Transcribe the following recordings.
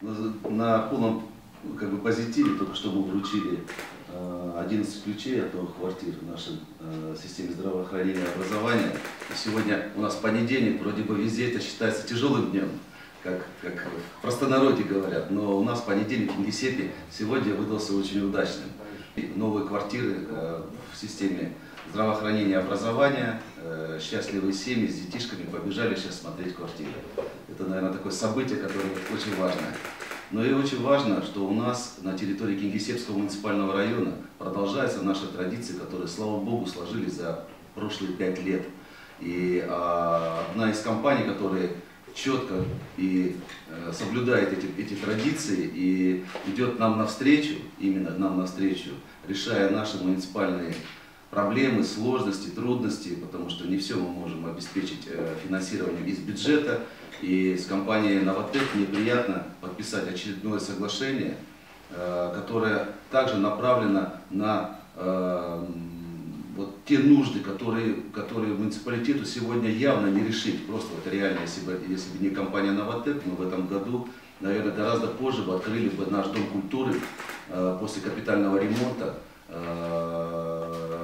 На полном как бы, позитиве только что мы вручили э, 11 ключей от новых квартир в нашей э, системе здравоохранения и образования. И сегодня у нас понедельник, вроде бы везде это считается тяжелым днем, как, как в простонародье говорят, но у нас понедельник в Кингисеппе сегодня выдался очень удачным. Новые квартиры э, в системе здравоохранения и образования, э, счастливые семьи с детишками побежали сейчас смотреть квартиры. Это, наверное, такое событие, которое очень важное. Но и очень важно, что у нас на территории Кингисеппского муниципального района продолжаются наши традиции, которые, слава богу, сложились за прошлые пять лет. И а, одна из компаний, которые четко и э, соблюдает эти, эти традиции и идет нам навстречу, именно нам навстречу, решая наши муниципальные проблемы, сложности, трудности, потому что не все мы можем обеспечить э, финансированием из бюджета. И с компанией Новотек мне приятно подписать очередное соглашение, э, которое также направлено на э, вот те нужды, которые, которые муниципалитету сегодня явно не решить. Просто вот реально, если бы, если бы не компания Новотек, мы в этом году, наверное, гораздо позже бы открыли бы наш Дом культуры после капитального ремонта.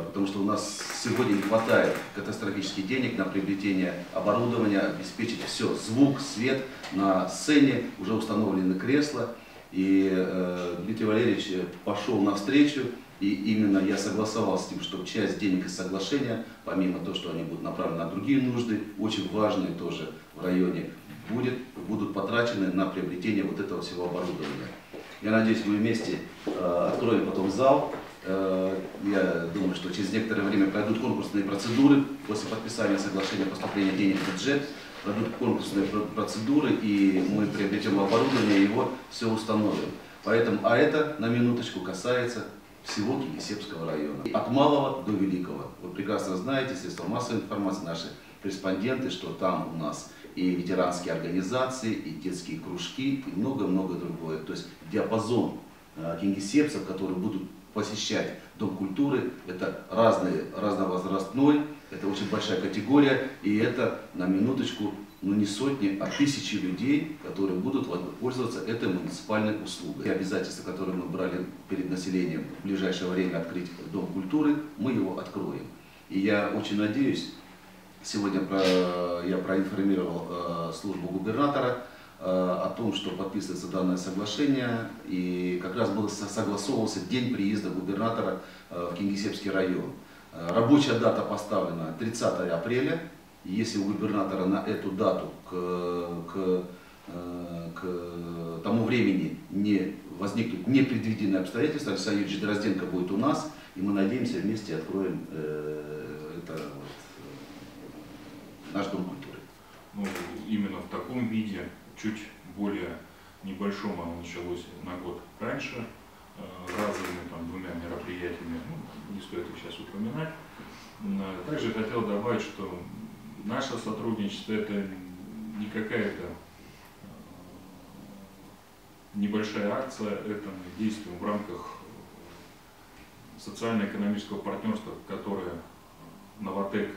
Потому что у нас сегодня не хватает катастрофически денег на приобретение оборудования, обеспечить все, звук, свет на сцене, уже установлены кресла. И э, Дмитрий Валерьевич пошел навстречу, и именно я согласовался с ним, что часть денег из соглашения, помимо того, что они будут направлены на другие нужды, очень важные тоже в районе, будет, будут потрачены на приобретение вот этого всего оборудования. Я надеюсь, мы вместе э, откроем потом зал, я думаю, что через некоторое время пройдут конкурсные процедуры после подписания соглашения поступления денег в бюджет. Пройдут конкурсные процедуры, и мы приобретем оборудование, и его все установим. Поэтому, а это, на минуточку, касается всего Килисепского района. От малого до великого. Вы прекрасно знаете, средства массовой информации, наши корреспонденты, что там у нас и ветеранские организации, и детские кружки, и много-много другое. То есть диапазон э, кингисепцев, которые будут посещать Дом культуры. Это разный, разновозрастной, это очень большая категория, и это на минуточку, ну не сотни, а тысячи людей, которые будут пользоваться этой муниципальной услугой. И обязательства, которые мы брали перед населением в ближайшее время открыть Дом культуры, мы его откроем. И я очень надеюсь, сегодня про, я проинформировал э, службу губернатора, о том, что подписывается данное соглашение, и как раз был согласовывался день приезда губернатора э, в Кингисеппский район. Э, рабочая дата поставлена 30 апреля. Если у губернатора на эту дату к, к, к тому времени не возникнут непредвиденные обстоятельства, Александр Юрьевич Дрозденко будет у нас, и мы надеемся вместе откроем это, вот, наш Дом культуры. Ну, именно в таком виде чуть более небольшом оно началось на год раньше, э, разовыми там, двумя мероприятиями, ну, не стоит их сейчас упоминать. Э, также хотел добавить, что наше сотрудничество это не какая-то э, небольшая акция, это мы действуем в рамках социально-экономического партнерства, которое Новотек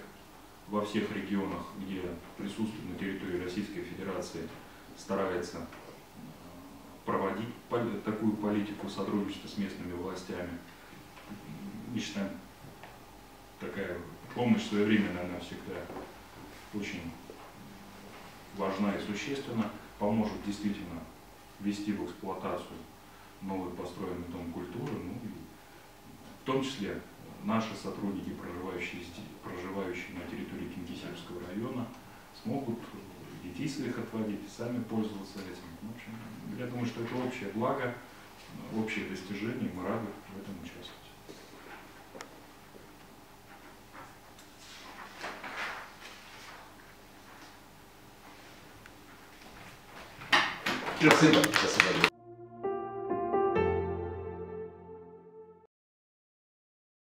во всех регионах, где присутствует на территории Российской Федерации, старается э, проводить такую политику сотрудничества с местными властями. Мы считаем, такая помощь своевременная, она всегда очень важна и существенна, поможет действительно ввести в эксплуатацию новый построенный дом культуры, ну и в том числе наши сотрудники, проживающие, проживающие на территории Кингисеппского района, смогут детей своих отводить, сами пользоваться этим. В общем, я думаю, что это общее благо, общее достижение, мы рады в этом участвовать. Спасибо. Спасибо.